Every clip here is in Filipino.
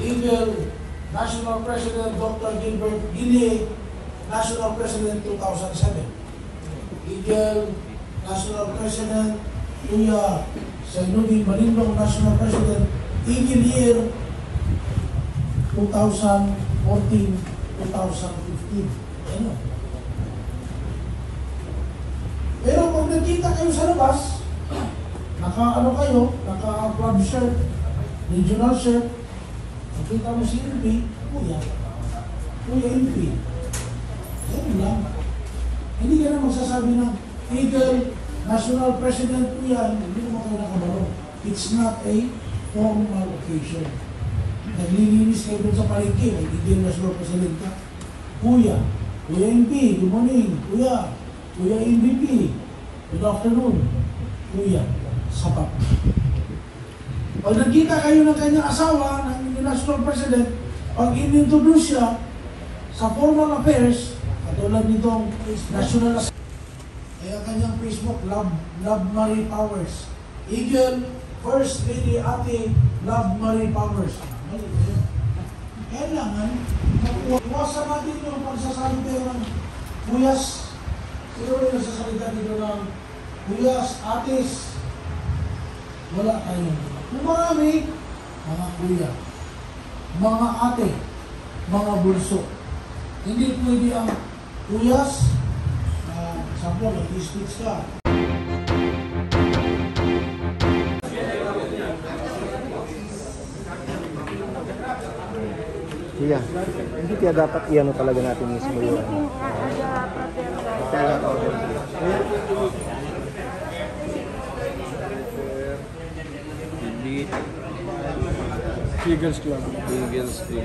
Eagle National President Dr. Gilbert Gili, National President 2007. Eagle National President Kuya Sainudi Malindong National President Eagle Year 2014-2015. Ano? Pero pag nagkita kayo sa labas, naka ano kayo, naka shirt, regional shirt, nakita mo si LP, kuya, kuya LP. Yan lang. Hindi ka na magsasabi ng Eagle National President kuya, hindi naman kayo nakabalo. It's not a formal occasion. Naglilinis kayo dun sa palengke, may Eagle National President ka. Kuya, Kuya MP, good morning. Kuya, Kuya MVP, good afternoon. Kuya, sapat. Pag nagkita kayo ng kanyang asawa, ng National President, pag in-introduce siya sa formal affairs, katulad nitong National As- kaya kanyang Facebook, Love, Love Marie Powers. Eagle, First Lady Ate, Love Marie Powers. Kailangan, iwasan natin yung pagsasalita ng kuyas. Sino rin nagsasalita dito ng kuyas, atis? Wala tayong Kung marami, mga kuya, mga ate, mga bulso. Hindi pwede ang kuyas, uh, sampo, nag-speech ka. Kuya, hindi kaya dapat iano talaga natin mismo Yung yun. Philippine uh, Aga Protesta. Eagles Club. Eagles Club.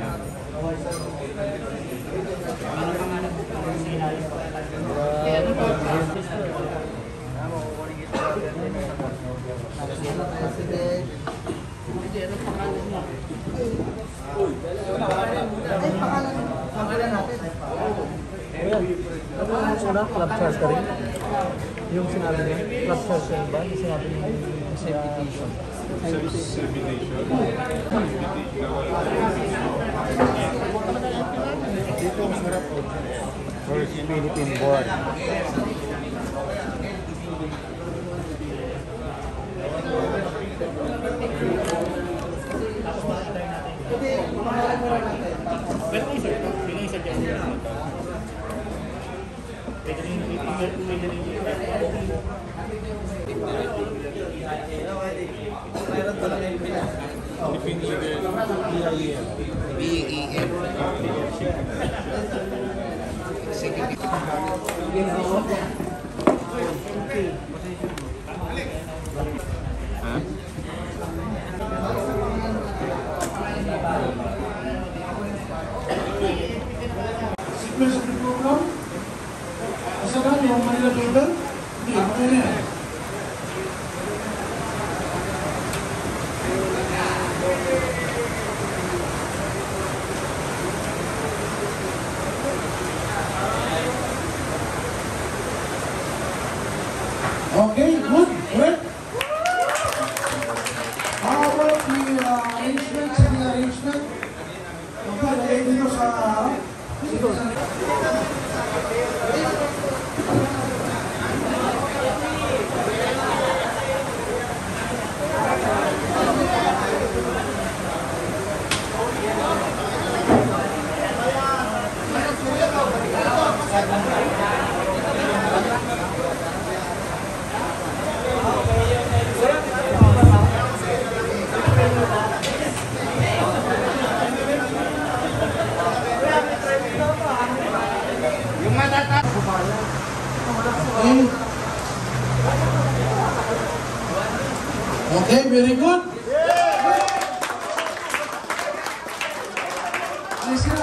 Yung sinabi niya, club clustering ba? Sinabi niya, safety issue. Invitation. Dito mas harap po. First Philippine Board. Sequence of the program. Asa Sekarang yang Manila Global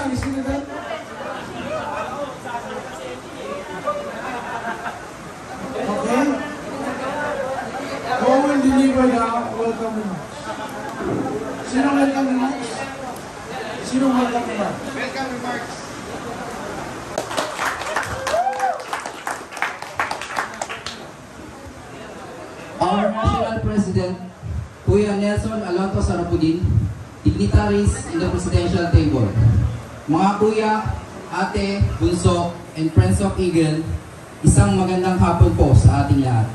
Thank you. Kuya, ate, bunso, and friends of Eagle, isang magandang hapon po sa ating lahat.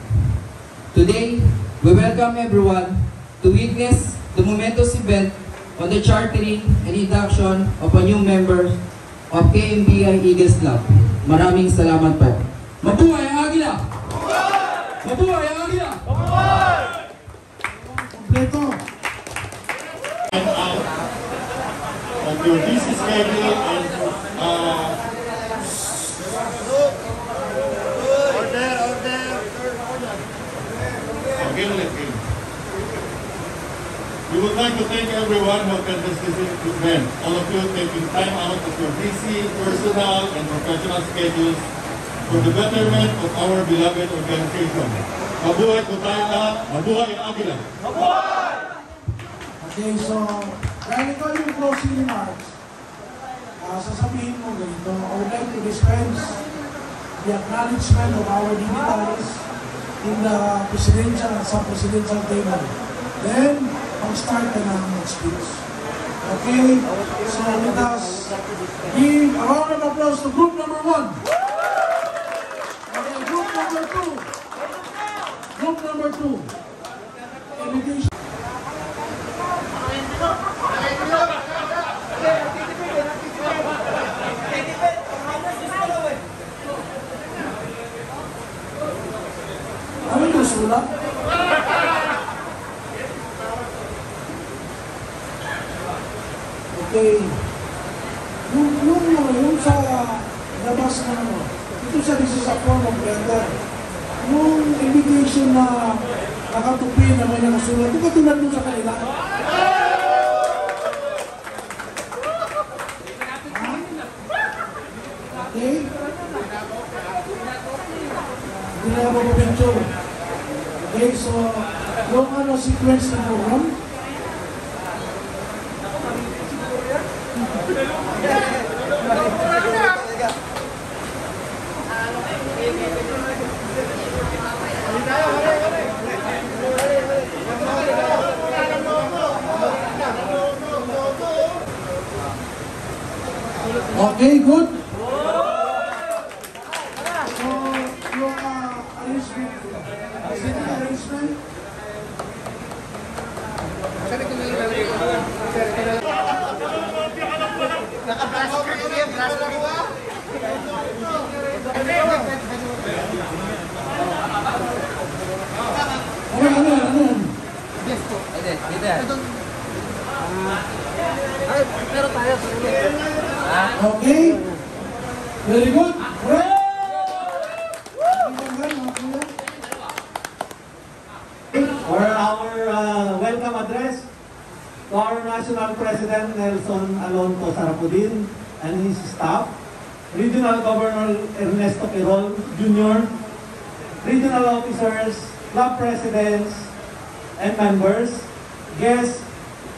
Today, we welcome everyone to witness the momentous event on the chartering and induction of a new member of KMBI Eagles Club. Maraming salamat po. Mabuhay ang Agila! Mabuhay ang Agila! Kompleto. Of your busy schedule and uh, order, order. Okay, let's go. We would like to thank everyone who attended this event. All of you taking time out of your busy personal and professional schedules for the betterment of our beloved organization. Mabuhay po tayo lahat. Mabuhay ang Agila. Okay, so, dahil ito yung closing remarks, ah, sasabihin mo ganito, I would like to dispense the acknowledgement of our dignitaries in the presidential and sub-presidential table. Then, mag-start ka na speech. Okay, so let us give a round of applause to group number one. Okay, group number two. Group number two. Sulat? Okay. Yung, yung, yung sa labas na ano, ito sa this is a letter. Yung invitation na nakatupi na may nakasulat, ito katulad mo sa kanila. Okay? Hindi na ako picture. Okay, so, yung ano sequence ng program, Okay, good. So, yung uh, arrangement, seating arrangement, ano, ano, ano, ano? Ay, pero tayo sa ulo. Okay? Very good. For our uh, welcome address to our National President Nelson Alonto Sarapudin and his staff, Regional Governor Ernesto Quirol Jr., regional officers, club presidents, and members, guests,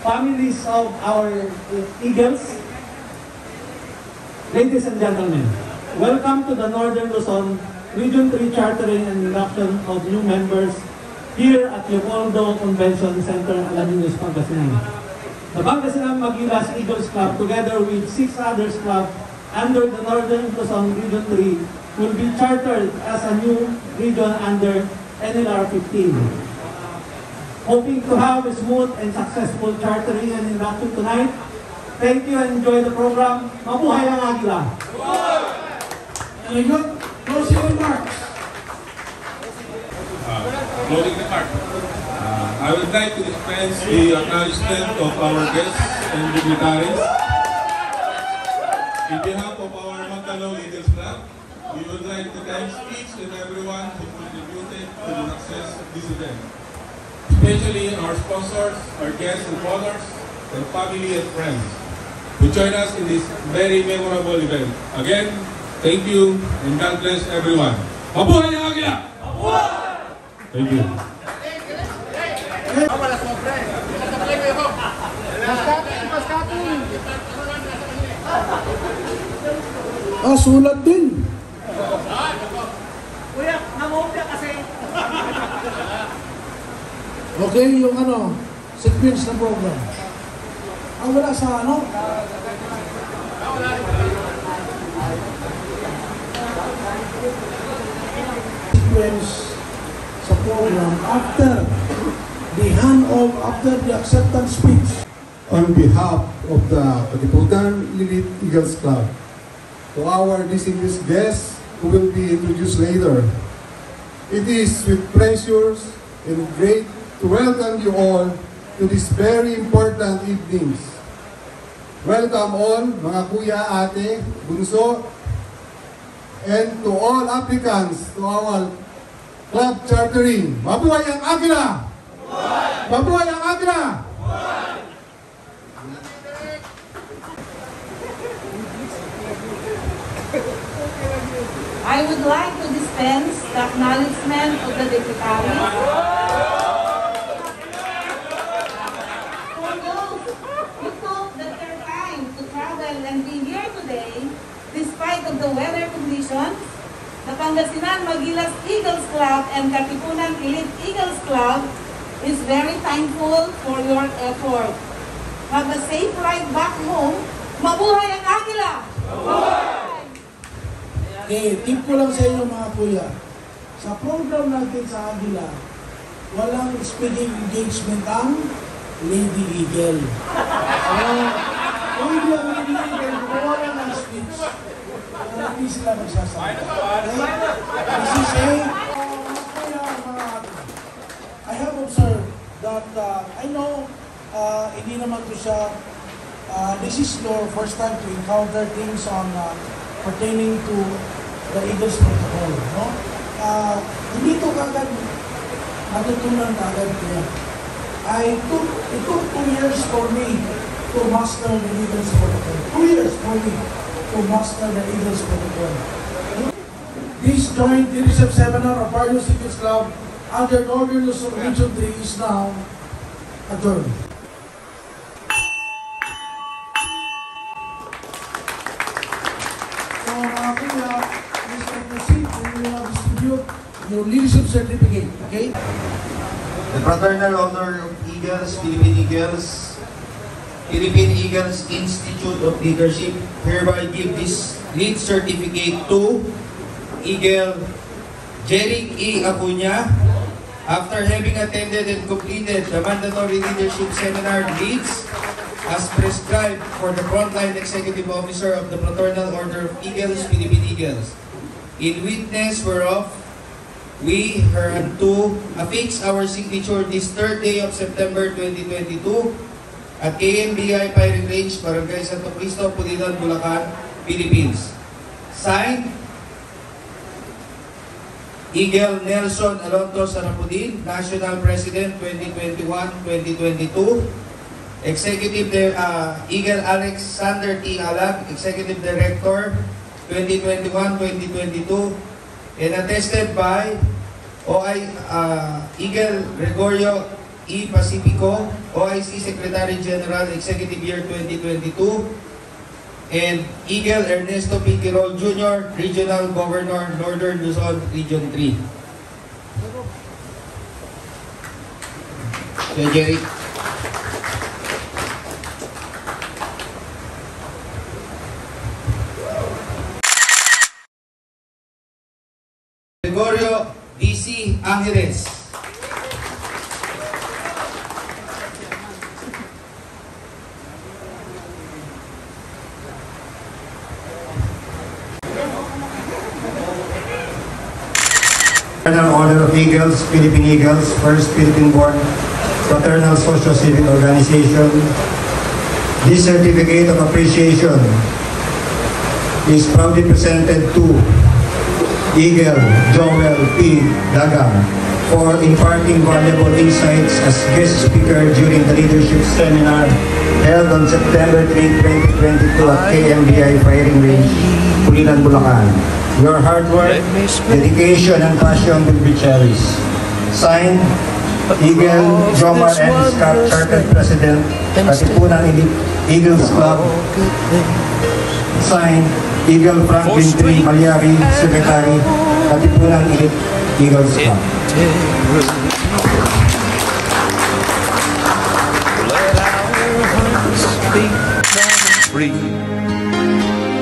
families of our Eagles, ladies and gentlemen, welcome to the Northern Luzon Region 3 Chartering and Induction of new members here at Leopoldo Convention Center, Alaminos, Pangasinan. The Pangasinan Magilas Eagles Club, together with six others clubs under the Northern Luzon Region 3, will be chartered as a new region under NLR 15. Hoping to have a smooth and successful chartering and induction tonight. Thank you and enjoy the program. Mabuhay ang Agila! Very good. Closing remarks. Loading the cart. Uh, I would like to dispense the acknowledgement of our guests and dignitaries. In behalf of our Magdalo Eagles Club, we would like to thank each and everyone who contributed to the success of this event. Especially our sponsors, our guests and donors, and family and friends who join us in this very memorable event. Again, thank you and God bless everyone. Mabuhay ang Agila! Thank you. Ah, sulat Okay, yung ano, sequence na program. Ang wala sa ano, sequence sa program after the hand-off, after the acceptance speech. on behalf of the Katipunan Elite Eagles Club to our distinguished guests who will be introduced later. It is with pleasures and great to welcome you all to this very important evenings. Welcome all, mga kuya, ate, bunso, and to all applicants to our club chartering. Mabuhay ang Agila! Mabuhay ang Agila! I would like to dispense the acknowledgement of the dignitaries. For those who took the their time to travel and be here today, despite of the weather conditions, the Pangasinan Magilas Eagles Club and Katipunan Elite Eagles Club is very thankful for your effort. Have a safe ride back home. Mabuhay ang Agila! Okay, tip ko lang sa inyo mga kuya. Sa program natin sa Agila, walang speaking engagement ang Lady Eagle. So, kung hindi ang Lady Eagle, gumawa ng speech. Hindi sila magsasabi. Okay? This is a, uh, mga kuya, mga I have observed that, uh, I know, uh, hindi naman to siya, uh, this is your first time to encounter things on uh, pertaining to the Eagles protocol, no? Uh, hindi to kagad natutunan kagad kaya. I took, it took two years for me to master the Eagles protocol. Two years for me to master the Eagles protocol. This joint leadership seminar of Barrios Eagles Club under Northern Luzon Region 3 is now adjourned. So, please take your seat and we your leadership certificate, okay? The Fraternal Order of Eagles, Philippine Eagles, Philippine Eagles Institute of Leadership hereby give this lead certificate to Eagle Jeric E. Acuña after having attended and completed the mandatory leadership seminar leads as prescribed for the frontline executive officer of the Fraternal Order of Eagles, Philippine Eagles. In witness whereof, we hereunto affix our signature this third day of September 2022 at KMBI Firing Range, Barangay Santo Cristo, Pulilan, Bulacan, Philippines. Signed, Eagle Nelson Alonto Sarapudin, National President 2021-2022. Executive uh, Eagle Alexander T. Alag, Executive Director 2021-2022. And attested by OI uh, Eagle Gregorio E. Pacifico, OIC Secretary General, Executive Year 2022. And Eagle Ernesto P. Jr., Regional Governor, Northern Luzon, Region 3. Kuya Jerry. Gregorio D.C. Angeles. Fraternal Order of Eagles, Philippine Eagles, First Philippine-born fraternal Social Civic organization. This certificate of appreciation is proudly presented to Eagle Joel P. Daga for imparting valuable insights as guest speaker during the leadership seminar held on September 3, 2022 at KMBI Firing Range, Pulilan, Bulacan. Your hard work, dedication, and passion will be cherished. Signed, Eagle drummer and Scott Chartered President, Katipunan Eagles Club. Signed, Eagle Franklin T. Malyari, Secretary, Katipunan Eagles Club.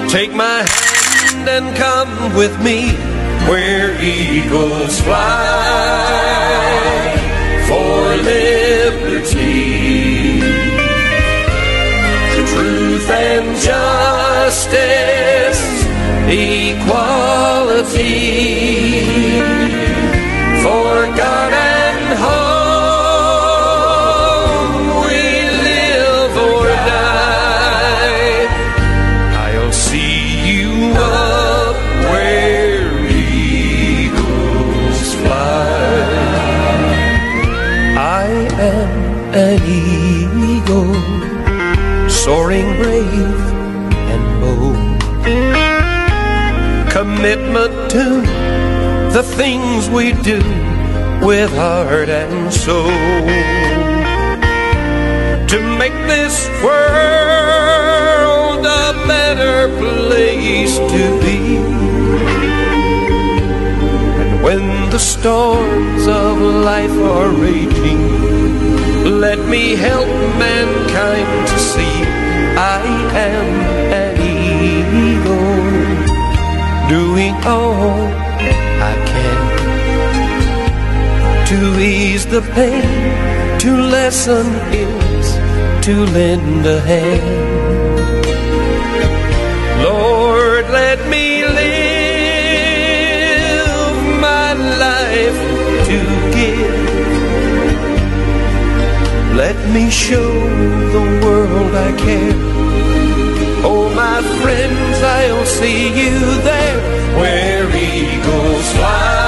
Take my hand and come with me where eagles fly for liberty. Truth and justice, equality with heart and soul to make this world a better place to be. And when the storms of life are raging, let me help mankind to see I am an eagle doing all I can to ease the pain, to lessen ills, to lend a hand. Lord, let me live my life to give. Let me show the world I care. Oh, my friends, I'll see you there where eagles fly